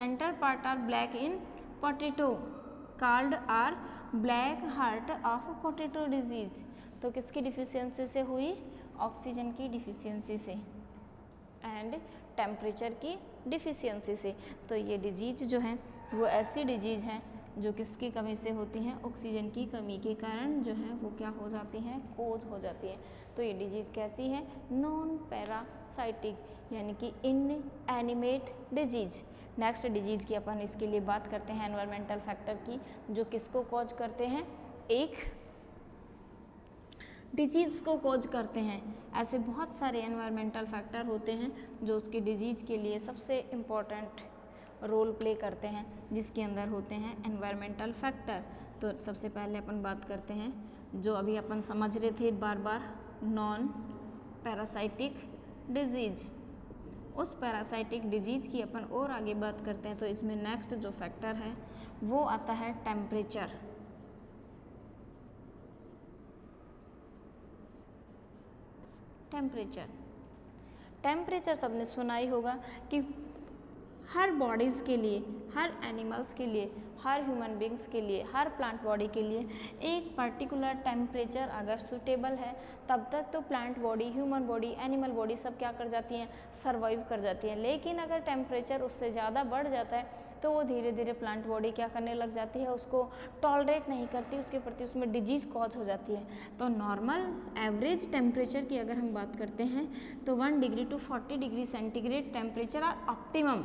center part are black in potato. Called are black heart of potato disease तो किसकी deficiency से हुई? Oxygen की डिफिशियंसी से. एंड टेम्परेचर की डिफिशियंसी से. तो ये डिज़ीज़ जो है, वो ऐसी डिज़ीज़ हैं जो किसकी कमी से होती हैं? ऑक्सीजन की कमी के कारण जो है, वो क्या हो जाती हैं? कोज हो जाती हैं. तो ये डिज़ीज़ कैसी है? नॉन पैरासाइटिक यानी कि inanimate disease next disease की अपन इसके लिए बात करते हैं एनवायरमेंटल फैक्टर की, जो किसको कॉज करते हैं? एक डिज़ीज़ को कोज करते हैं। ऐसे बहुत सारे एनवायरमेंटल फैक्टर होते हैं, जो उसकी डिज़ीज़ के लिए सबसे इंपॉर्टेंट रोल प्ले करते हैं, जिसके अंदर होते हैं एनवायरमेंटल फैक्टर तो सबसे पहले अपन बात करते हैं, जो अभी अपन समझ रहे थे बार बार नॉन पैरासाइटिक डिज़ीज़ उस पैरासाइटिक डिज़ीज़ की अपन और आगे बात करते हैं तो इसमें नेक्स्ट जो फैक्टर है, वो आता है टेम्परेचर टेम्परेचर टेम्परेचर सबने सुना ही होगा कि हर बॉडीज़ के लिए, हर एनिमल्स के लिए हर ह्यूमन बींग्स के लिए, हर प्लांट बॉडी के लिए एक पर्टिकुलर टेम्परेचर अगर सूटेबल है, तब तक तो plant body human body animal body सब क्या कर जाती हैं? सर्वाइव कर जाती हैं। लेकिन अगर टेम्परेचर उससे ज़्यादा बढ़ जाता है तो वो धीरे धीरे प्लांट बॉडी क्या करने लग जाती है? उसको टॉलरेट नहीं करती, उसके प्रति उसमें डिज़ीज़ कॉज हो जाती है। तो नॉर्मल एवरेज टेम्परेचर की अगर हम बात करते हैं तो one degree to forty degree centigrade temperature are optimum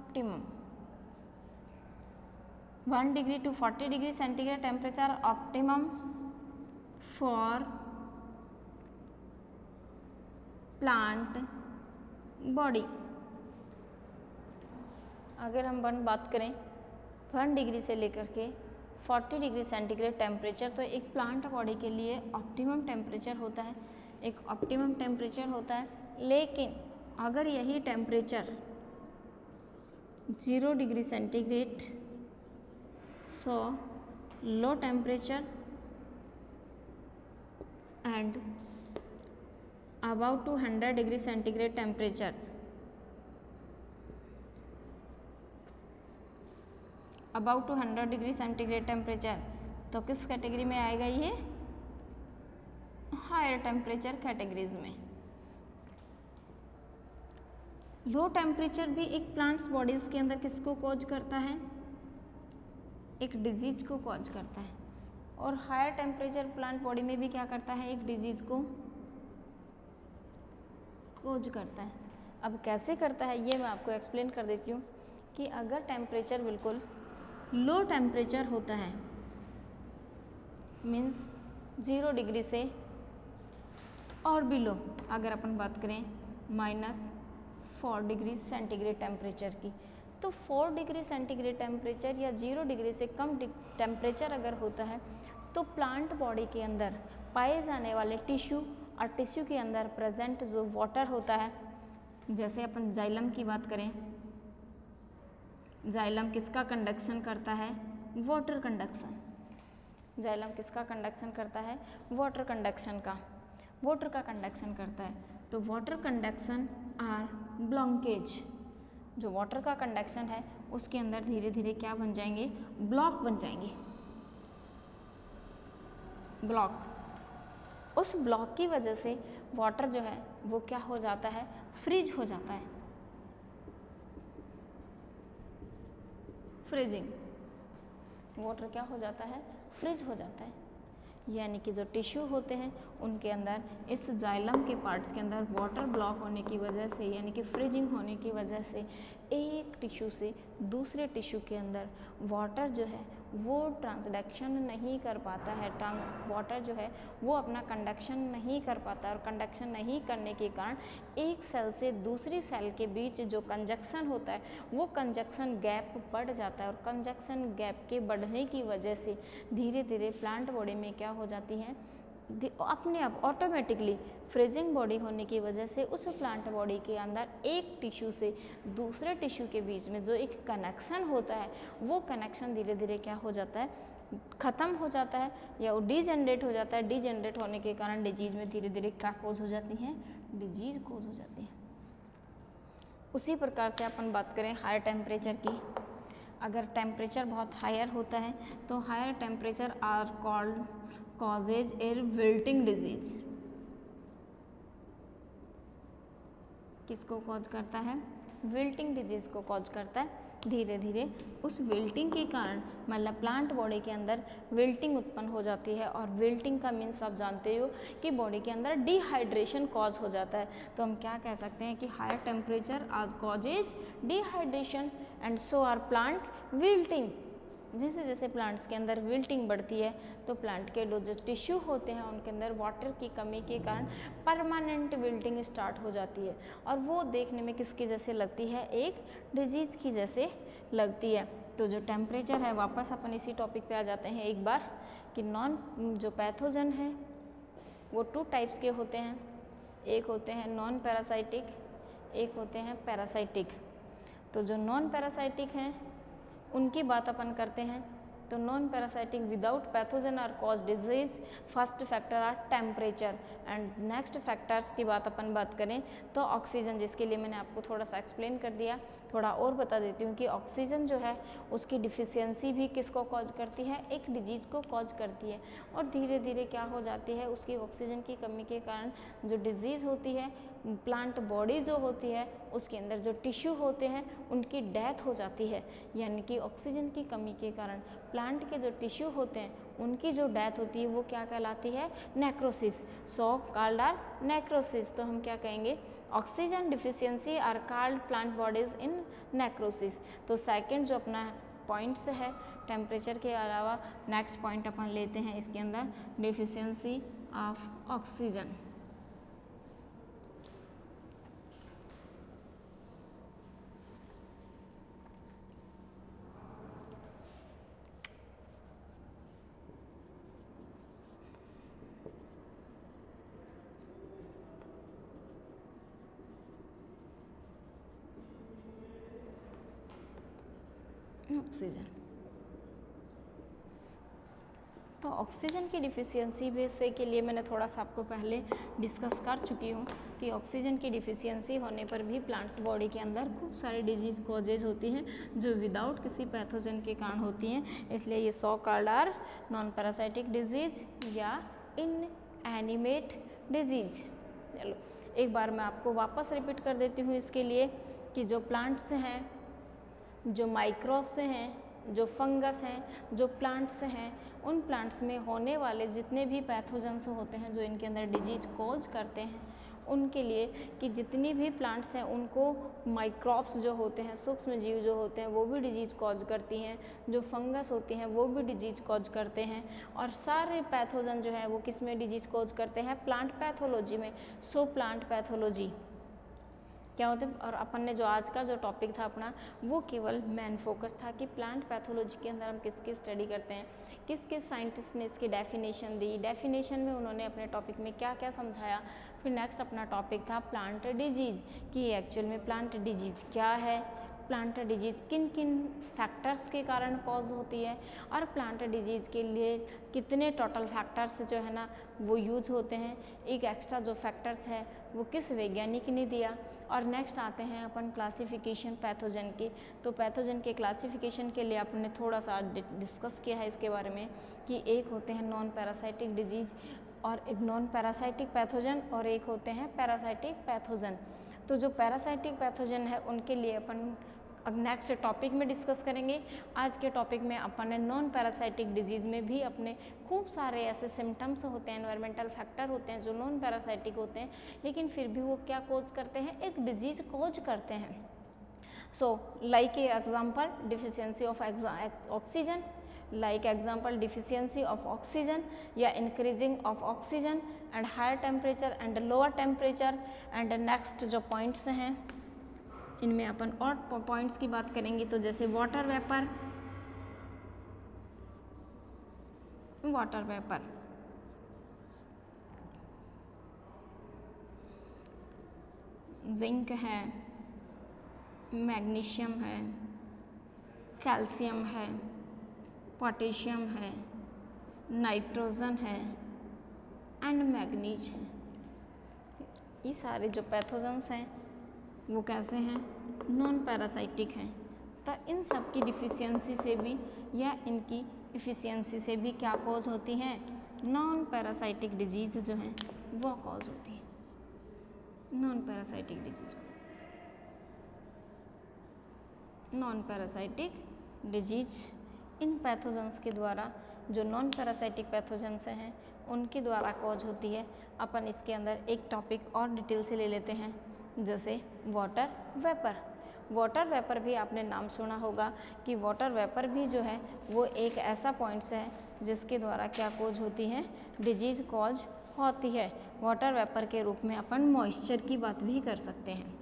optimum 1 degree to 40 degree centigrade temperature optimum for plant body. अगर हम वन बात करें, वन डिग्री से लेकर के 40 डिग्री सेंटीग्रेड टेम्परेचर तो एक प्लांट बॉडी के लिए ऑप्टिमम टेम्परेचर होता है। एक ऑप्टिमम टेम्परेचर होता है, लेकिन अगर यही temperature zero degree centigrade low temperature and about two hundred degree centigrade temperature about two hundred degree centigrade temperature तो किस कैटेगरी में आएगा ये? हायर टेम्परेचर कैटेगरीज में. लो टेम्परेचर भी एक प्लांट्स बॉडीज़ के अंदर किसको कॉज करता है? एक डिज़ीज़ को कॉज करता है। और हायर टेम्परेचर प्लांट बॉडी में भी क्या करता है? एक डिज़ीज़ को कोज करता है। अब कैसे करता है? ये मैं आपको एक्सप्लेन कर देती हूँ कि अगर टेम्परेचर बिल्कुल लो टेम्परेचर होता है मीन्स ज़ीरो डिग्री से और भी लो अगर अपन बात करें minus four degree centigrade temperature की तो फोर डिग्री सेंटीग्रेड टेम्परेचर या ज़ीरो डिग्री से कम टेम्परेचर अगर होता है तो प्लांट बॉडी के अंदर पाए जाने वाले टिश्यू और टिश्यू के अंदर प्रेजेंट जो वाटर होता है, जैसे अपन जाइलम की बात करें जाइलम किसका कंडक्शन करता है? वाटर कंडक्शन जाइलम किसका कंडक्शन करता है? वाटर कंडक्शन का. वाटर का कंडक्शन करता है. तो वाटर कंडक्शन आर ब्लॉन्केज जो वाटर का कंडक्शन है, उसके अंदर धीरे धीरे क्या बन जाएँगे? ब्लॉक बन जाएँगे। ब्लॉक उस ब्लॉक की वजह से वाटर जो है, वो क्या हो जाता है? फ्रीज हो जाता है। फ्रीजिंग वाटर क्या हो जाता है? फ्रिज हो जाता है। यानी कि जो टिश्यू होते हैं उनके अंदर, इस जाइलम के पार्ट्स के अंदर वाटर ब्लॉक होने की वजह से, यानी कि फ्रिजिंग होने की वजह से, एक टिश्यू से दूसरे टिश्यू के अंदर वाटर जो है, वो ट्रांसडक्शन नहीं कर पाता है। ट्रांस वाटर जो है, वो अपना कंडक्शन नहीं कर पाता और कंडक्शन नहीं करने के कारण एक सेल से दूसरी सेल के बीच जो कंजक्शन होता है, वो कंजक्शन गैप बढ़ जाता है और कंजक्शन गैप के बढ़ने की वजह से धीरे धीरे प्लांट बॉडी में क्या हो जाती है? अपने आप ऑटोमेटिकली फ्रीजिंग बॉडी होने की वजह से उस प्लांट बॉडी के अंदर एक टिश्यू से दूसरे टिश्यू के बीच में जो एक कनेक्शन होता है, वो कनेक्शन धीरे धीरे क्या हो जाता है? ख़त्म हो जाता है या वो डिजेनरेट हो जाता है। डिजेनरेट होने के कारण डिज़ीज़ में धीरे धीरे क्या कोज हो जाती हैं? डिज़ीज़ कोज हो जाती है। उसी प्रकार से अपन बात करें हायर टेम्परेचर की। अगर टेम्परेचर बहुत हायर होता है तो higher temperature are called causes uh wilting disease किसको कॉज करता है? विल्टिंग डिज़ीज़ को कॉज करता है। धीरे धीरे उस विल्टिंग के कारण मतलब प्लांट बॉडी के अंदर विल्टिंग उत्पन्न हो जाती है। और विल्टिंग का मीन्स आप जानते हो कि बॉडी के अंदर डिहाइड्रेशन कॉज हो जाता है। तो हम क्या कह सकते हैं कि हायर टेम्परेचर आज causes dehydration and so are plant wilting जैसे जैसे प्लांट्स के अंदर विल्टिंग बढ़ती है तो प्लांट के जो टिश्यू होते हैं, उनके अंदर वाटर की कमी के कारण परमानेंट विल्टिंग स्टार्ट हो जाती है। और वो देखने में किसकी जैसे लगती है? एक डिज़ीज़ की जैसे लगती है। तो जो टेम्परेचर है, वापस अपन इसी टॉपिक पे आ जाते हैं एक बार, कि नॉन जो पैथोजन है, वो टू टाइप्स के होते हैं। एक होते हैं नॉन पैरासाइटिक एक होते हैं पैरासाइटिक तो जो नॉन पैरासाइटिक हैं उनकी बात अपन करते हैं। तो non parasitic without pathogen are cause disease first factor are temperature and next factors की बात अपन बात करें तो ऑक्सीजन जिसके लिए मैंने आपको थोड़ा सा एक्सप्लेन कर दिया। थोड़ा और बता देती हूँ कि ऑक्सीजन जो है, उसकी डिफिशियंसी भी किसको कॉज करती है? एक डिज़ीज़ को कॉज करती है। और धीरे धीरे क्या हो जाती है, उसकी ऑक्सीजन की कमी के कारण जो डिज़ीज़ होती है प्लांट बॉडी जो होती है, उसके अंदर जो टिश्यू होते हैं, उनकी डेथ हो जाती है। यानी कि ऑक्सीजन की कमी के कारण प्लांट के जो टिश्यू होते हैं, उनकी जो डेथ होती है, वो क्या कहलाती है? Necrosis. So called are necrosis तो हम क्या कहेंगे? Oxygen deficiency are called plant bodies in necrosis तो सेकेंड जो अपना पॉइंट्स है टेम्परेचर के अलावा नेक्स्ट पॉइंट अपन लेते हैं, इसके अंदर डिफिशियंसी ऑफ़ ऑक्सीजन ऑक्सीजन तो ऑक्सीजन की डिफिशियंसी बेस के लिए मैंने थोड़ा सा आपको पहले डिस्कस कर चुकी हूँ कि ऑक्सीजन की डिफिशियंसी होने पर भी प्लांट्स बॉडी के अंदर खूब सारी डिज़ीज़ कॉजेज होती हैं जो विदाउट किसी पैथोजन के कारण होती हैं। इसलिए ये so called are non parasitic disease या इन एनिमेट डिज़ीज़ चलो, एक बार मैं आपको वापस रिपीट कर देती हूँ इसके लिए कि जो प्लांट्स हैं जो माइक्रोब्स हैं, जो फंगस हैं, जो प्लांट्स हैं, उन प्लांट्स में होने वाले जितने भी पैथोजेंस होते हैं, जो इनके अंदर डिज़ीज़ कोज करते हैं, उनके लिए कि जितनी भी प्लांट्स हैं, उनको माइक्रोब्स जो होते हैं सूक्ष्म जीव जो होते हैं, वो भी डिज़ीज़ कॉज करती हैं, जो फंगस होती हैं, वो भी डिज़ीज़ कॉज करते हैं, और सारे पैथोजन जो है, वो किसमें डिज़ीज़ कॉज करते हैं? प्लांट पैथोलॉजी में। सो प्लांट पैथोलॉजी क्या होते हैं, और अपन ने जो आज का जो टॉपिक था अपना, वो केवल मैन फोकस था कि प्लांट पैथोलॉजी के अंदर हम किसकी स्टडी करते हैं किस किस साइंटिस्ट ने इसकी डेफिनेशन दी डेफिनेशन में उन्होंने अपने टॉपिक में क्या क्या समझाया। फिर नेक्स्ट अपना टॉपिक था प्लांट डिज़ीज़ कि एक्चुअल में प्लांट डिज़ीज़ क्या है प्लांट डिज़ीज़ किन किन फैक्टर्स के कारण कॉज होती है और प्लांट डिज़ीज़ के लिए कितने टोटल फैक्टर्स जो है ना वो यूज़ होते हैं, एक एक्स्ट्रा जो फैक्टर्स है वो किस वैज्ञानिक ने दिया? और नेक्स्ट आते हैं अपन क्लासिफिकेशन पैथोजन के। तो पैथोजन के क्लासिफिकेशन के लिए आपने थोड़ा सा डिस्कस किया है इसके बारे में कि एक होते हैं नॉन पैरासाइटिक डिज़ीज़ और एक नॉन पैरासाइटिक पैथोजन और एक होते हैं पैरासाइटिक पैथोजन। तो जो पैरासाइटिक पैथोजन है उनके लिए अपन अब नेक्स्ट टॉपिक में डिस्कस करेंगे। आज के टॉपिक में अपन ने नॉन पैरासाइटिक डिज़ीज़ में भी अपने खूब सारे ऐसे सिम्टम्स होते हैं एनवायरमेंटल फैक्टर होते हैं, जो नॉन पैरासाइटिक होते हैं, लेकिन फिर भी वो क्या कोज करते हैं? एक डिज़ीज़ कोज करते हैं। So like a example deficiency of oxygen like example, deficiency of oxygen या increasing of oxygen and higher temperature and lower temperature and next जो points हैं। इनमें अपन और पॉइंट्स की बात करेंगे तो जैसे water vapour water vapour zinc है मैग्नीशियम है कैल्शियम है पोटेशियम है नाइट्रोजन है एंड मैग्नीज है. ये सारे जो पैथोजन्स हैं वो कैसे हैं? नॉन पैरासाइटिक हैं। तो इन सब की डिफिशियंसी से भी या इनकी इफ़िशियंसी से भी क्या कॉज होती हैं? नॉन पैरासाइटिक डिज़ीज़ जो हैं, वो कॉज होती है। Non parasitic disease non parasitic disease इन पैथोजेंस के द्वारा, जो नॉन पैरासाइटिक पैथोजेंस हैं, उनके द्वारा कॉज होती है। अपन इसके अंदर एक टॉपिक और डिटेल से ले लेते हैं। जैसे वाटर वेपर वाटर वेपर भी आपने नाम सुना होगा कि वाटर वेपर भी जो है, वो एक ऐसा पॉइंट्स है जिसके द्वारा क्या कोज होती है? डिज़ीज़ कॉज होती है। वाटर वेपर के रूप में अपन मॉइस्चर की बात भी कर सकते हैं।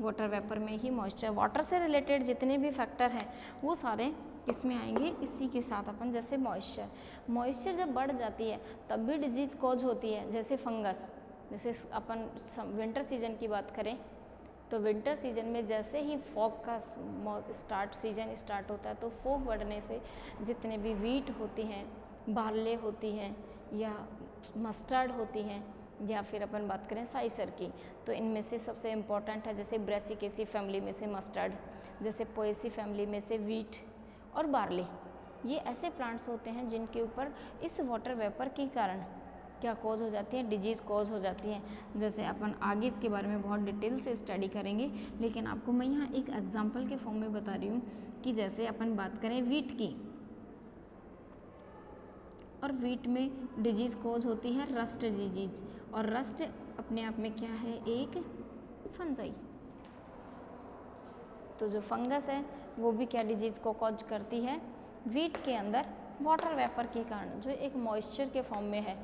वाटर वेपर में ही मॉइस्चर वाटर से रिलेटेड जितने भी फैक्टर हैं, वो सारे किसमें आएँगे, इसी के साथ अपन जैसे मॉइस्चर मॉइस्चर जब बढ़ जाती है, तब भी डिज़ीज़ कॉज होती है, जैसे फंगस जैसे अपन विंटर सीज़न की बात करें तो विंटर सीज़न में जैसे ही फॉग का स्टार्ट सीज़न स्टार्ट होता है तो फॉग बढ़ने से जितने भी वीट होती हैं बारले होती हैं, या मस्टर्ड होती हैं, या फिर अपन बात करें साइसर की तो इनमें से सबसे इंपॉर्टेंट है जैसे ब्रेसिकेसी फैमिली में से मस्टर्ड जैसे पोएसी फैमिली में से वीट और बार्ले ये ऐसे प्लांट्स होते हैं जिनके ऊपर इस वाटर वेपर के कारण क्या कॉज हो जाती है डिज़ीज़ कॉज हो जाती है। जैसे अपन आगे इसके बारे में बहुत डिटेल से स्टडी करेंगे, लेकिन आपको मैं यहाँ एक एग्ज़ाम्पल के फॉर्म में बता रही हूँ कि जैसे अपन बात करें वीट की। और वीट में डिज़ीज़ कॉज होती है रस्ट डिज़ीज़ और रस्ट अपने आप में क्या है? एक फंजाई तो जो फंगस है, वो भी क्या डिज़ीज़ को कॉज करती है? वीट के अंदर वाटर वेपर के कारण, जो एक मॉइस्चर के फॉर्म में है।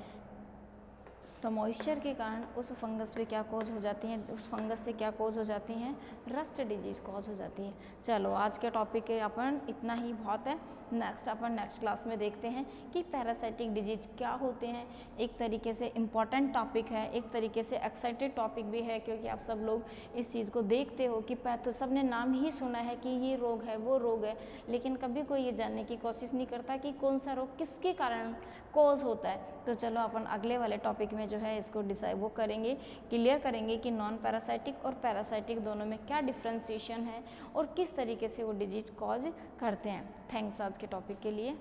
तो मॉइस्चर के कारण उस फंगस पे क्या कॉज हो जाती हैं, उस फंगस से क्या कॉज हो जाती हैं? रस्ट डिज़ीज़ कॉज हो जाती है। चलो, आज के टॉपिक के अपन इतना ही बहुत है। नेक्स्ट अपन नेक्स्ट क्लास में देखते हैं कि पैरासाइटिक डिज़ीज़ क्या होते हैं। एक तरीके से इंपॉर्टेंट टॉपिक है, एक तरीके से एक्साइटेड टॉपिक भी है, क्योंकि आप सब लोग इस चीज़ को देखते हो कि पैथो सबने नाम ही सुना है कि ये रोग है, वो रोग है, लेकिन कभी कोई ये जानने की कोशिश नहीं करता कि कौन सा रोग किसके कारण कॉज होता है। तो चलो, अपन अगले वाले टॉपिक में जो है इसको डिसाइड वो करेंगे क्लियर करेंगे कि नॉन पैरासाइटिक और पैरासाइटिक दोनों में क्या डिफ्रेंसिएशन है और किस तरीके से वो डिज़ीज़ कॉज करते हैं। थैंक्स आज के टॉपिक के लिए।